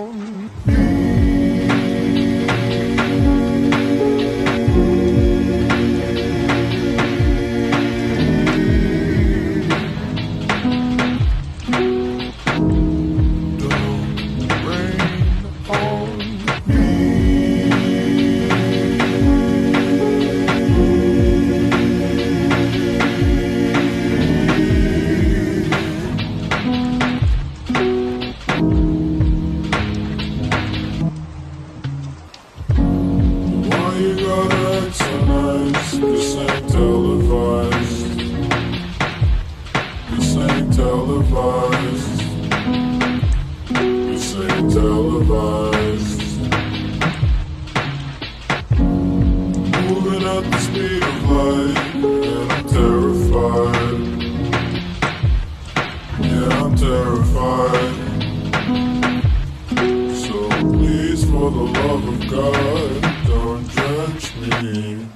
down. So nice? This ain't televised. This ain't televised. This ain't televised. Moving at the speed of light, the love of God, don't judge me.